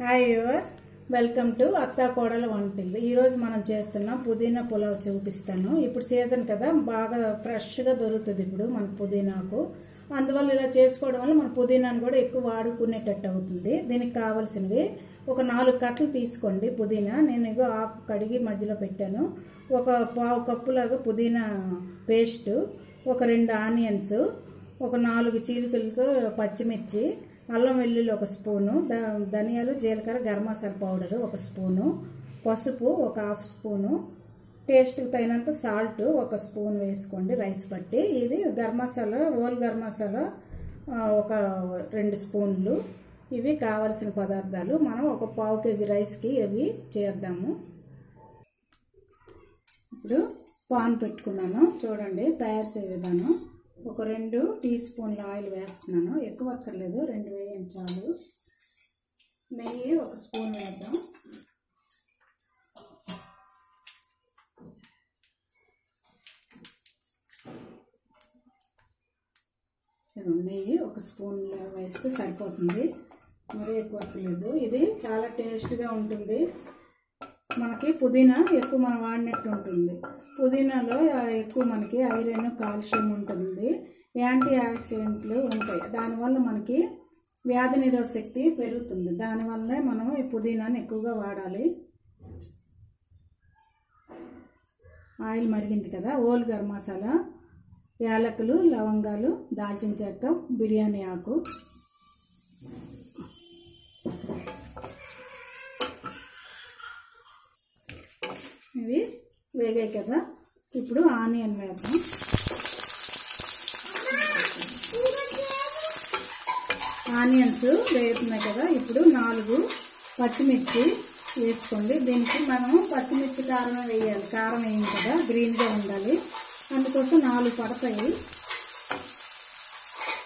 Hi yours welcome to అత్తా కోడల వంటిల్లు ఈరోజు మనం చేస్తున్న పుదీనా పులావ్ చూపిస్తాను. ఇప్పుడు సీజన్ కదా బాగా ఫ్రెష్గా దొరుకుతుంది ఇప్పుడు మన పుదీనాకు. అందువల్ల ఇలా చేసుకోవడం వల్ల మన పుదీనాను కూడా ఎక్కువ వాడుకునేటట్టు అవుతుంది. దీనికి కావాల్సినవి ఒక నాలుగు కట్టలు తీసుకోండి పుదీనా. నేను ఇగో ఆకు కడిగి మధ్యలో పెట్టాను. ఒక పావు కప్పులాగా పుదీనా పేస్టు ఒక రెండు ఆనియన్స్ ఒక నాలుగు చీలికలతో పచ్చిమిర్చి అల్లం వెల్లుల్లి ఒక స్పూను ధనియాలు జీలకర్ర గరం మసాలా పౌడర్ ఒక స్పూను పసుపు ఒక హాఫ్ స్పూను టేస్ట్కి తగినంత సాల్ట్ ఒక స్పూన్ వేసుకోండి రైస్ బట్టి ఇది గరం మసాలా ఓల్ గరం మసాలా ఒక రెండు స్పూన్లు. ఇవి కావలసిన పదార్థాలు. మనం ఒక పావు కేజీ రైస్కి ఇవి చేద్దాము. ఇప్పుడు పాన్ పెట్టుకున్నాను. చూడండి తయారు చేయ విధానం ఒక రెండు టీ స్పూన్ల ఆయిల్ వేస్తున్నాను. ఎక్కువ అక్కర్లేదు. రెండు వేయండి చాలు. నెయ్యి ఒక స్పూన్ వేద్దాం. నెయ్యి ఒక స్పూన్లో వేస్తే సరిపోతుంది. మరీ ఎక్కువ అక్కర్లేదు. ఇది చాలా టేస్ట్గా ఉంటుంది. మనకి పుదీనా ఎక్కువ మనం వాడినట్టు ఉంటుంది. పుదీనాలో ఎక్కువ మనకి ఐరన్ కాల్షియం ఉంటుంది. యాంటీ ఆక్సిడెంట్లు ఉంటాయి. దానివల్ల మనకి వ్యాధి నిరోధక శక్తి పెరుగుతుంది. దానివల్లే మనం ఈ పుదీనాని ఎక్కువగా వాడాలి. ఆయిల్ మరిగింది కదా. ఓల్ గరం మసాలా యాలకులు లవంగాలు దాల్చిన చెక్క బిర్యానీ ఆకు. ఇవి వేగాయి కదా. ఇప్పుడు ఆనియన్ వేద్దాం. ఆనియన్స్ వేస్తున్నాయి కదా. ఇప్పుడు నాలుగు పచ్చిమిర్చి వేసుకోండి. దీనికి మనం పచ్చిమిర్చి కారం వేయాలి. కారం వేయం కదా. గ్రీన్గా ఉండాలి. అందుకోసం నాలుగు పడతాయి.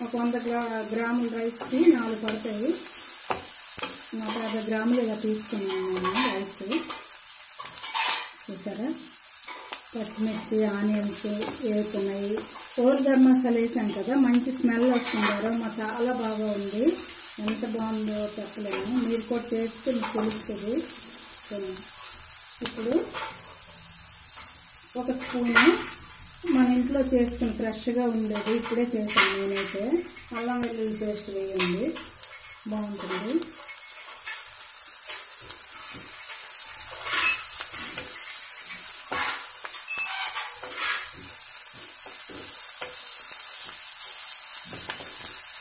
ఒక వంద గ్రా గ్రాముల రైస్కి నాలుగు పడతాయి. నూట యాభై గ్రాములు ఇలా తీసుకున్నాను రైస్కి. రైస్ చూసారా? పచ్చిమిర్చి ఆనియన్స్ వేస్తున్నాయి ఓర్ గరం మసాలా వేసాం కదా మంచి స్మెల్ వస్తుంది అరోమా చాలా బాగా ఉంది. ఎంత బాగుందో చెప్పలేము. మీరు కూడా చేస్తే మీకు తెలుస్తుంది. ఇప్పుడు ఒక స్పూన్ మన ఇంట్లో చేసుకుని ఫ్రెష్గా ఉండేది ఇప్పుడే చేశాను నేనైతే. అల్లం వెల్లుల్లి పేస్ట్ వేయండి. బాగుంటుంది.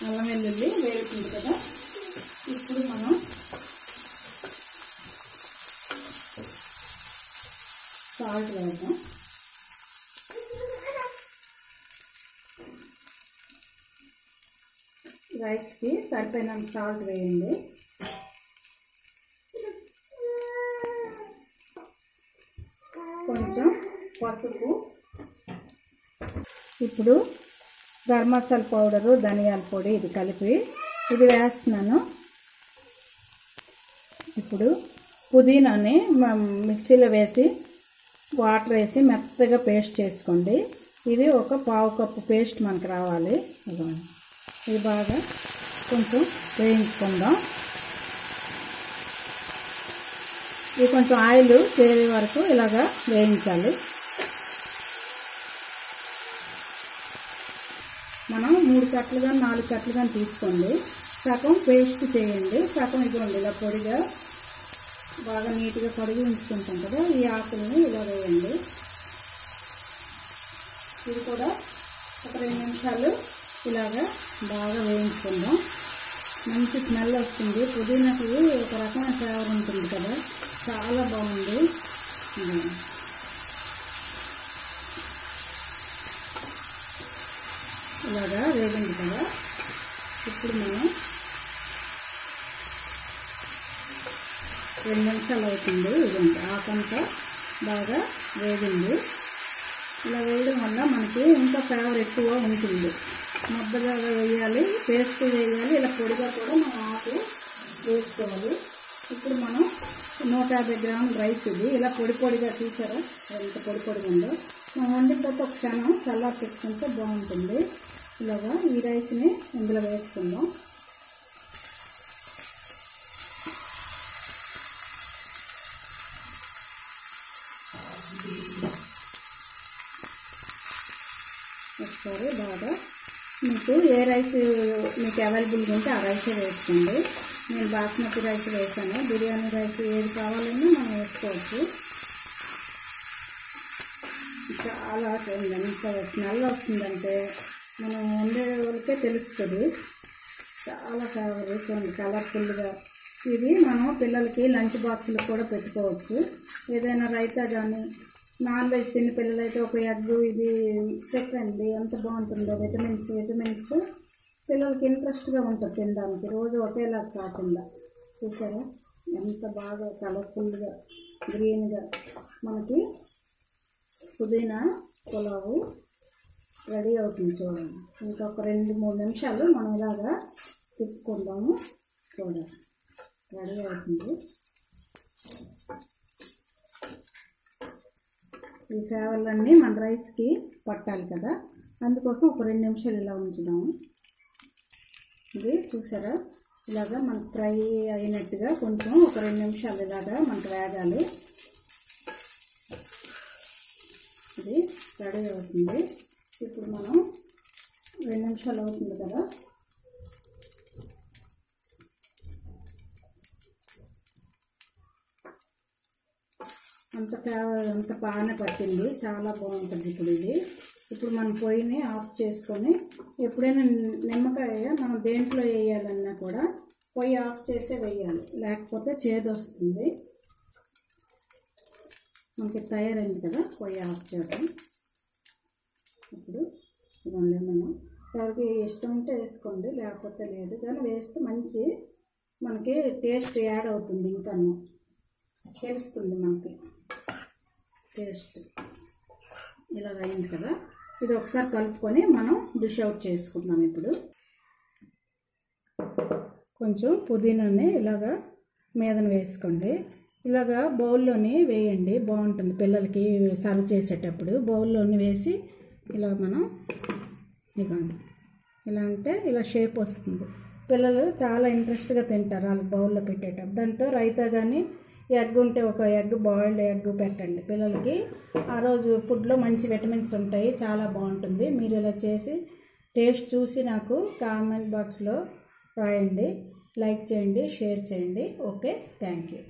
అల్లం వెల్లుల్లి వేగుతుంది కదా. ఇప్పుడు మనం సాల్ట్ వేద్దాం. రైస్కి సరిపోయినంత సాల్ట్ వేయండి. కొంచెం పసుపు. ఇప్పుడు గరం మసాలా పౌడరు ధనియాల పొడి ఇది కలిపి ఇది వేస్తున్నాను. ఇప్పుడు పుదీనాని మిక్సీలో వేసి వాటర్ వేసి మెత్తగా పేస్ట్ చేసుకోండి. ఇది ఒక పావు కప్పు పేస్ట్ మనకు రావాలి. ఇది బాగా కొంచెం వేయించుకుందాం. ఇది కొంచెం ఆయిల్ తేలే వరకు ఇలాగా వేయించాలి. మనం మూడు కట్టలు కానీ నాలుగు కట్టలు కానీ తీసుకోండి. సగం పేస్ట్ చేయండి. సగం ఇదిగోండి ఇలా పొడిగా బాగా నీట్గా పొడిగి ఉంచుకుంటాం కదా ఈ ఆకుల్ని ఇలా వేయండి. ఇది కూడా ఒక రెండు నిమిషాలు ఇలాగా బాగా వేయించుకుందాం. మంచి స్మెల్ వస్తుంది. పుదీనాకి ఒక రకమైన ఫ్లేవర్ ఉంటుంది కదా చాలా బాగుంది. ఇలాగా వేగింది కదా. ఇప్పుడు మనం రెండు నిమిషాలు అవుతుంది ఇదండి ఆకంతా బాగా వేగింది ఇలా వేయడం వల్ల మనకి ఇంకా ఫ్లేవర్ ఎక్కువ ఉంటుంది. మద్దలాగా వేయాలి పేస్ట్ వేయాలి ఇలా పొడిగా కూడా మనం ఆకు వేసుకోవాలి. ఇప్పుడు మనం నూట యాభై గ్రాముల రైస్ ఇది. ఇలా పొడి పొడిగా తీసారా? ఎంత పొడి పొడిగా ఉందో. మనం వండిన తర్వాత ఒక క్షణం చల్లారి పెట్టుకుంటే బాగుంటుంది. ఇలాగా ఈ రైస్ని ఇందులో వేసుకుందాం. ఒకసారి బాగా మీకు ఏ రైస్ మీకు అవైలబుల్గా ఉంటే ఆ రైసే వేసుకోండి. నేను బాస్మతి రైస్ వేసాను. బిర్యానీ రైస్ ఏది కావాలన్నా మనం వేసుకోవచ్చు. చాలా ఎంత స్మెల్ వస్తుందంటే మనం వండే వాళ్ళకే తెలుస్తుంది. చాలా చూడండి కలర్ఫుల్గా ఇది మనం పిల్లలకి లంచ్ బాక్సులు కూడా పెట్టుకోవచ్చు. ఏదైనా రైతా కానీ నాన్ వెజ్ తిన్న పిల్లలైతే ఒక ఎగ్ ఇది పెట్టండి ఎంత బాగుంటుందో విటమిన్స్ విటమిన్స్. పిల్లలకి ఇంట్రెస్ట్గా ఉంటుంది తినడానికి రోజు ఒకేలా కాకుండా. చూసారా? ఎంత బాగా కలర్ఫుల్గా గ్రీన్గా మనకి పుదీనా పులావు రెడీ అవుతుంది చూడండి. ఇంకొక రెండు మూడు నిమిషాలు మనం ఇలాగా తిప్పుకుందాము. చూడండి. రెడీ అవుతుంది. ఈ ఫేవర్లన్నీ మన రైస్కి పట్టాలి కదా. అందుకోసం ఒక రెండు నిమిషాలు ఇలా ఉంచుదాము. ఇది చూసారా? ఇలాగా మనకు ఫ్రై అయినట్టుగా కొంచెం ఒక రెండు నిమిషాలు ఇలాగా మనకు వేగాలి. ఇది రెడీ అవుతుంది. ఇప్పుడు మనం రెండు నిమిషాలు అవుతుంది కదా? అంత ఫేవర్ అంత బాగానే పట్టింది. చాలా బాగుంటుంది ఇప్పుడు ఇది. ఇప్పుడు మనం పొయ్యిని ఆఫ్ చేసుకొని ఎప్పుడైనా నిమ్మకాయ మనం దేంట్లో వేయాలన్నా కూడా పొయ్యి ఆఫ్ చేసే వేయాలి. లేకపోతే చేదు వస్తుంది. మనకి తయారైంది కదా పొయ్యి ఆఫ్ చేయడం. ఇవ్వండి మనం. ఎవరికి ఇష్టం ఉంటే వేసుకోండి లేకపోతే లేదు. కానీ వేస్తే మంచి మనకి టేస్ట్ యాడ్ అవుతుంది ఇంకా తెలుస్తుంది మనకి. టేస్ట్. ఇలాగ అయింది కదా. ఇది ఒకసారి కలుపుకొని మనం డిష్ అవుట్ చేసుకుందాం ఇప్పుడు. కొంచెం పుదీనాని ఇలాగా మీదన వేసుకోండి. ఇలాగా బౌల్లోని వేయండి. బాగుంటుంది. పిల్లలకి సర్వ్ చేసేటప్పుడు బౌల్లోని వేసి ఇలా మనం ఇవ్వండి ఇలా అంటే ఇలా షేప్ వస్తుంది. పిల్లలు చాలా ఇంట్రెస్ట్గా తింటారు వాళ్ళు బౌల్లో పెట్టేటప్పుడు. దాంతో రైతా కానీ ఎగ్ ఉంటే ఒక ఎగ్ బాయిల్డ్ ఎగ్ పెట్టండి పిల్లలకి. ఆ రోజు ఫుడ్లో మంచి విటమిన్స్ ఉంటాయి చాలా బాగుంటుంది. మీరు ఇలా చేసి టేస్ట్ చూసి నాకు కామెంట్ బాక్స్లో రాయండి. లైక్ చేయండి షేర్ చేయండి. Okay thank you